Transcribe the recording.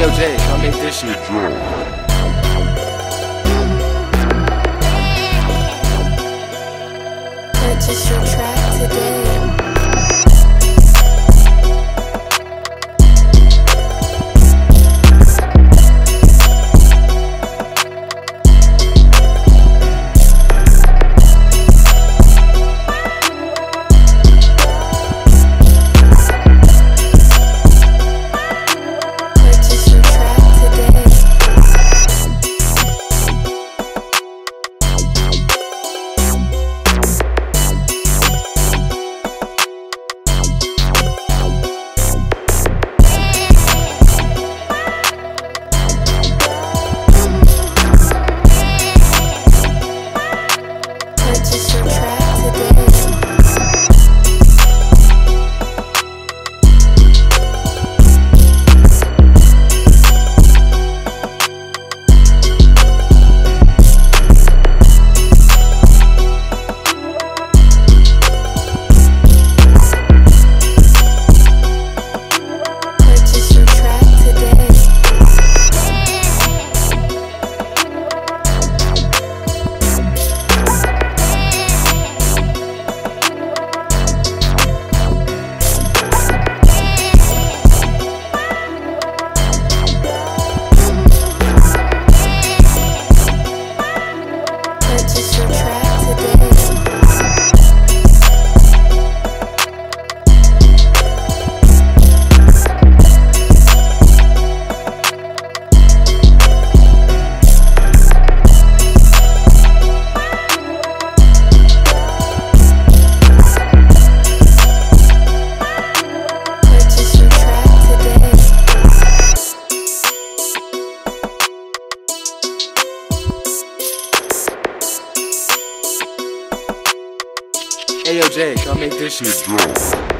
Yo, Jay, come make this shit. Purchase your track today. Your track today. Jay, come make this shit drop.